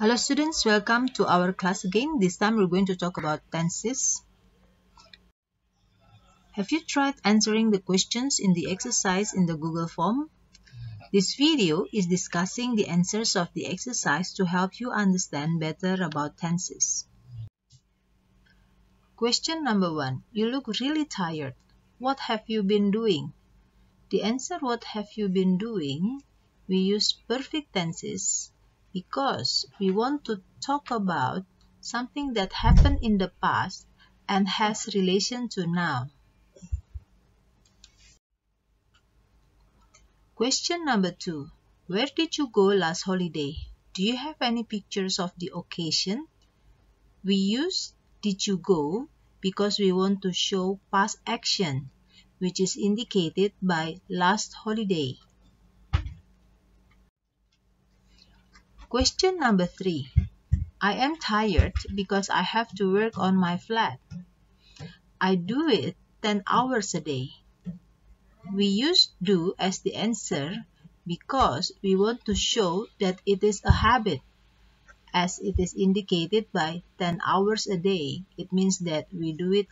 Hello students, welcome to our class again. This time we're going to talk about tenses. Have you tried answering the questions in the exercise in the Google form? This video is discussing the answers of the exercise to help you understand better about tenses. Question number one. You look really tired. What have you been doing? The answer what have you been doing? We use perfect tenses because we want to talk about something that happened in the past and has relation to now. Question number two. Where did you go last holiday? Do you have any pictures of the occasion? We use did you go because we want to show past action, which is indicated by last holiday. Question number three. I am tired because I have to work on my flat. I do it 10 hours a day. We use do as the answer because we want to show that it is a habit. As it is indicated by 10 hours a day, it means that we do it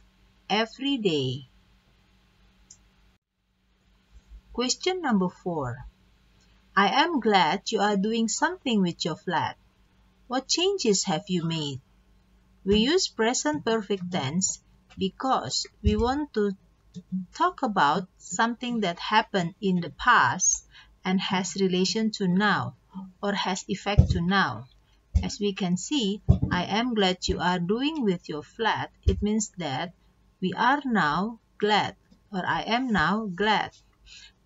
every day. Question number 4. I am glad you are doing something with your flat. What changes have you made? We use present perfect tense because we want to talk about something that happened in the past and has relation to now or has effect to now. As we can see, I am glad you are doing with your flat. It means that we are now glad or I am now glad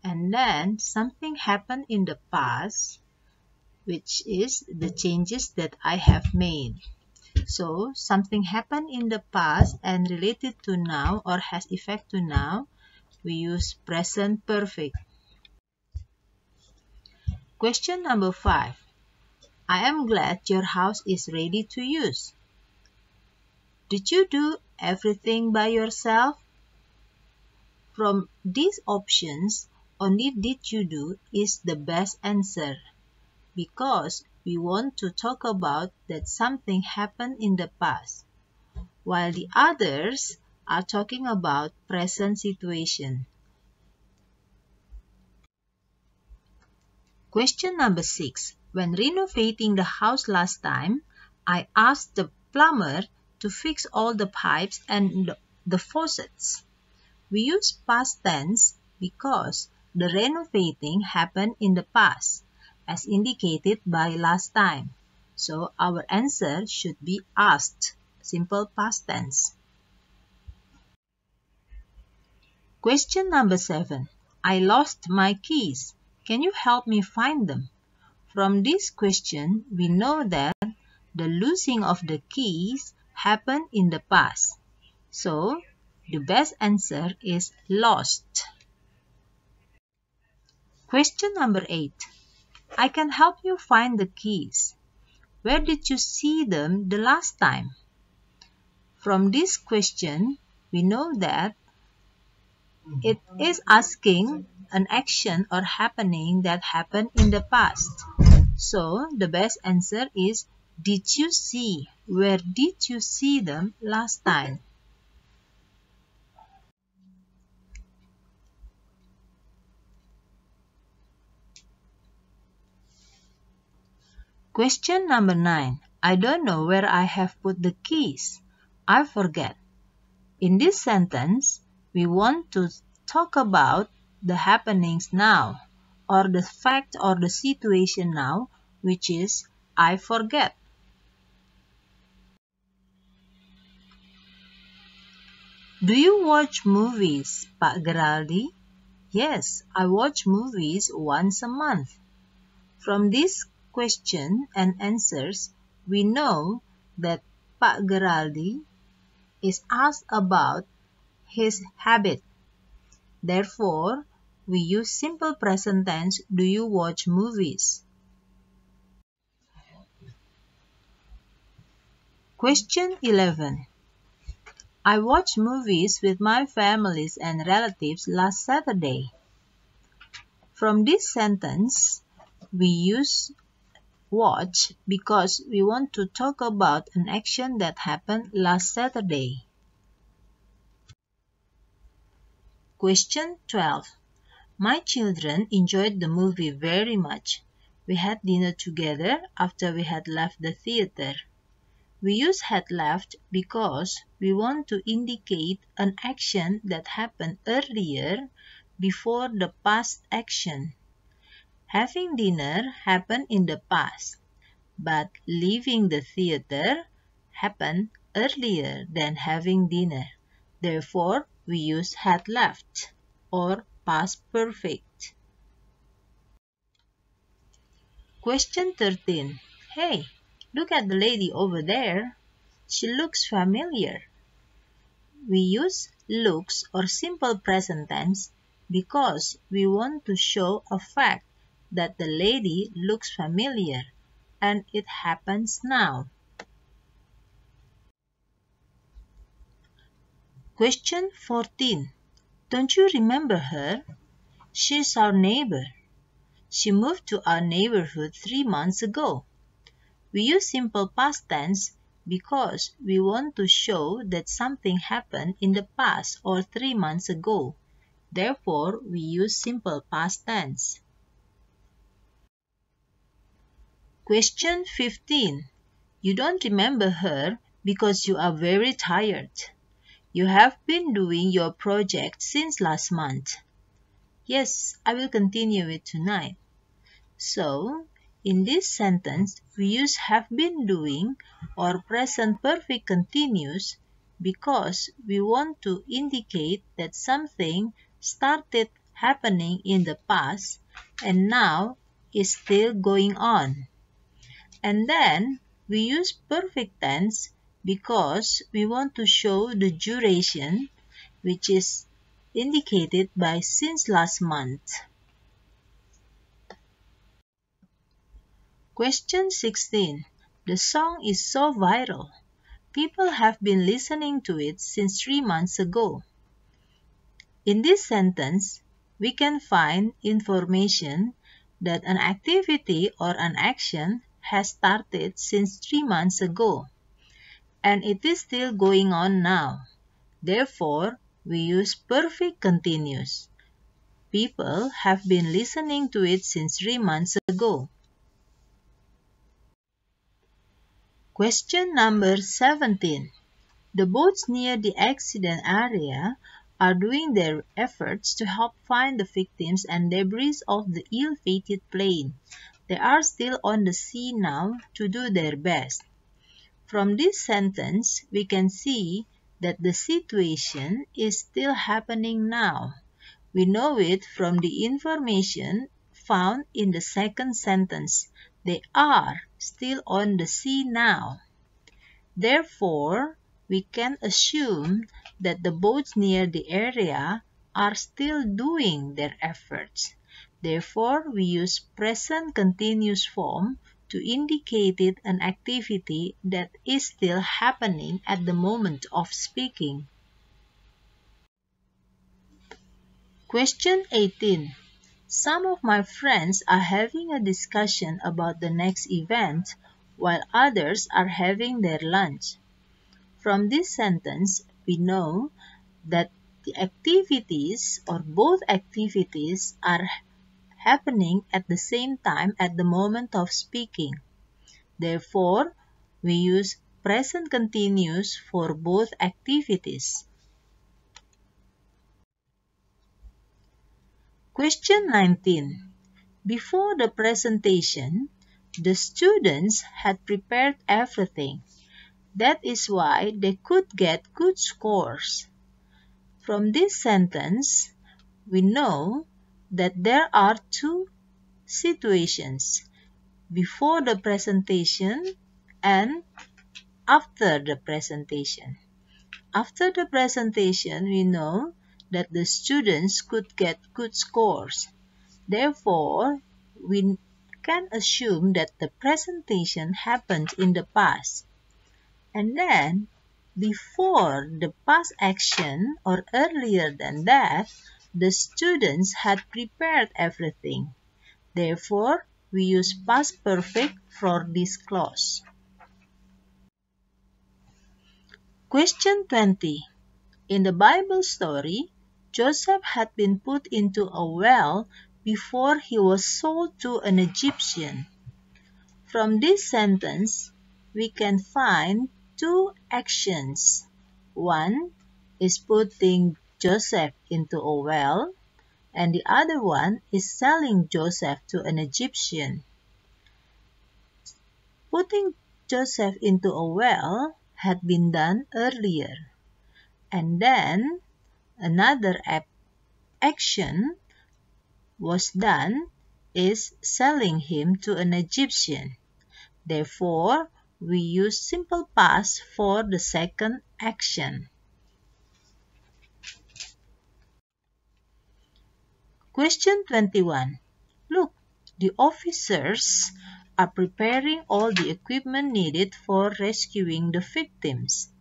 and then something happened in the past which is the changes that I have made. So something happened in the past and related to now or has effect to now, we use present perfect. Question number 5. I am glad your house is ready to use. Did you do everything by yourself? From these options, only did you do is the best answer because we want to talk about that something happened in the past while the others are talking about present situation. Question number 6. When renovating the house last time, I asked the plumber to fix all the pipes and the faucets. We use past tense because the renovating happened in the past, as indicated by last time. So our answer should be asked, simple past tense. Question number 7. I lost my keys. Can you help me find them? From this question, we know that the losing of the keys happened in the past. So, the best answer is lost. Question number 8. I can help you find the keys. Where did you see them the last time? From this question, we know that it is asking an action or happening that happened in the past. So, the best answer is Did you see? Where did you see them last time? Question number 9. I don't know where I have put the keys. I forget. In this sentence, we want to talk about the happenings now or the fact or the situation now which is I forget. Do you watch movies, Pak Geraldi? Yes, I watch movies once a month. From this question and answers, we know that Pak Geraldi is asked about his habit. Therefore, we use simple present tense, do you watch movies? Question 11. I watched movies with my families and relatives last Saturday. From this sentence, we use watch because we want to talk about an action that happened last Saturday. Question 12. My children enjoyed the movie very much. We had dinner together after we had left the theater. We use had left because we want to indicate an action that happened earlier before the past action. Having dinner happened in the past, but leaving the theater happened earlier than having dinner. Therefore, we use had left or past perfect. Question 13. Hey, look at the lady over there. She looks familiar. We use looks or simple present tense because we want to show a fact that the lady looks familiar and it happens now. Question 14. Don't you remember her? She's our neighbor. She moved to our neighborhood three months ago. We use simple past tense because we want to show that something happened in the past or three months ago. Therefore, we use simple past tense. Question 15. You don't remember her because you are very tired. You have been doing your project since last month. Yes, I will continue it tonight. So, in this sentence, we use have been doing or present perfect continuous because we want to indicate that something started happening in the past and now is still going on. And then we use perfect tense because we want to show the duration which is indicated by since last month. Question 16. The song is so viral. People have been listening to it since three months ago. In this sentence, we can find information that an activity or an action has started since three months ago, and it is still going on now. Therefore, we use perfect continuous. People have been listening to it since three months ago. Question number 17. The boats near the accident area are doing their efforts to help find the victims and debris of the ill-fated plane. They are still on the sea now to do their best. From this sentence, we can see that the situation is still happening now. We know it from the information found in the second sentence. They are still on the sea now. Therefore, we can assume that the boats near the area are still doing their efforts. Therefore, we use present continuous form to indicate it an activity that is still happening at the moment of speaking. Question 18. Some of my friends are having a discussion about the next event while others are having their lunch. From this sentence, we know that the activities or both activities are happening at the same time at the moment of speaking. Therefore, we use present continuous for both activities. Question 19. Before the presentation, the students had prepared everything. That is why they could get good scores. From this sentence, we know that there are two situations before the presentation and after the presentation. After the presentation, we know that the students could get good scores. Therefore, we can assume that the presentation happened in the past. And then, before the past action or earlier than that, the students had prepared everything. Therefore, we use past perfect for this clause. Question 20. In the Bible story, Joseph had been put into a well before he was sold to an Egyptian. From this sentence, we can find two actions. One is putting Joseph into a well, and the other one is selling Joseph to an Egyptian. Putting Joseph into a well had been done earlier, and then another action was done is selling him to an Egyptian. Therefore, we use simple past for the second action. Question 21. Look, the officers are preparing all the equipment needed for rescuing the victims.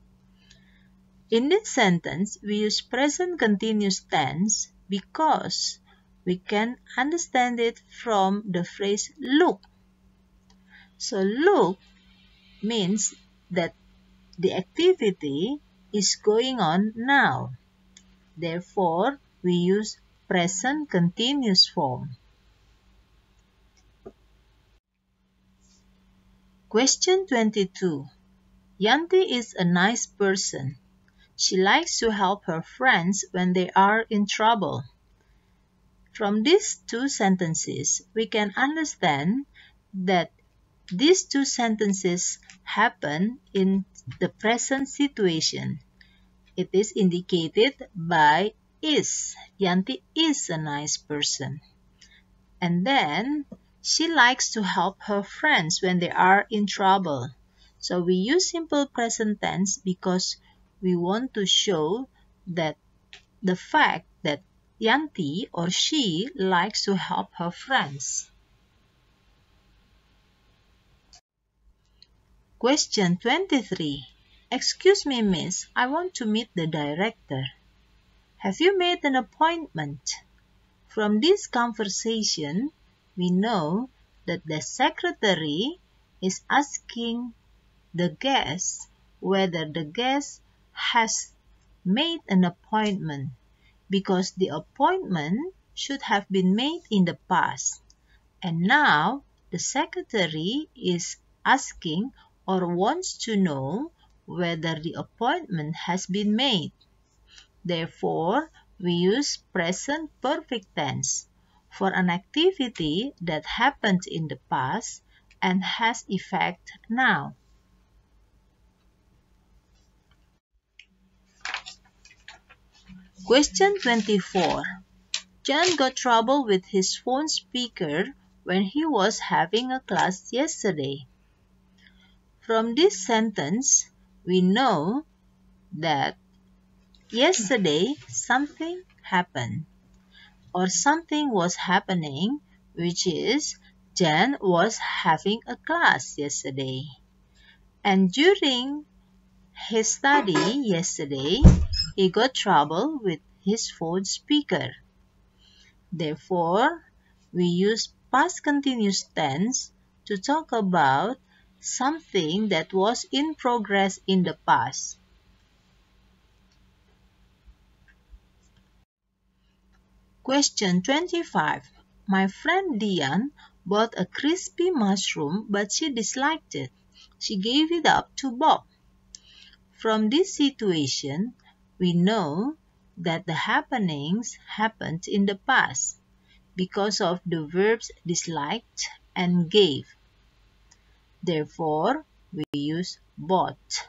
In this sentence, we use present continuous tense because we can understand it from the phrase look. So look means that the activity is going on now. Therefore, we use present continuous form. Question 22. Yanti is a nice person. She likes to help her friends when they are in trouble. From these two sentences, we can understand that these two sentences happen in the present situation. It is indicated by is. Yanti is a nice person. And then, she likes to help her friends when they are in trouble. So we use simple present tense because we want to show that the fact that Yanti or she likes to help her friends. Question 23. Excuse me, miss, I want to meet the director. Have you made an appointment? From this conversation, we know that the secretary is asking the guest whether the guest has made an appointment because the appointment should have been made in the past. And now the secretary is asking or wants to know whether the appointment has been made. Therefore, we use present perfect tense for an activity that happened in the past and has effect now. Question 24. John got trouble with his phone speaker when he was having a class yesterday. From this sentence, we know that yesterday something happened or something was happening which is Jan was having a class yesterday. And during his study yesterday, he got trouble with his phone speaker. Therefore, we use past continuous tense to talk about something that was in progress in the past. Question 25. My friend Dian bought a crispy mushroom but she disliked it. She gave it up to Bob. From this situation, we know that the happenings happened in the past because of the verbs disliked and gave. Therefore, we use bought.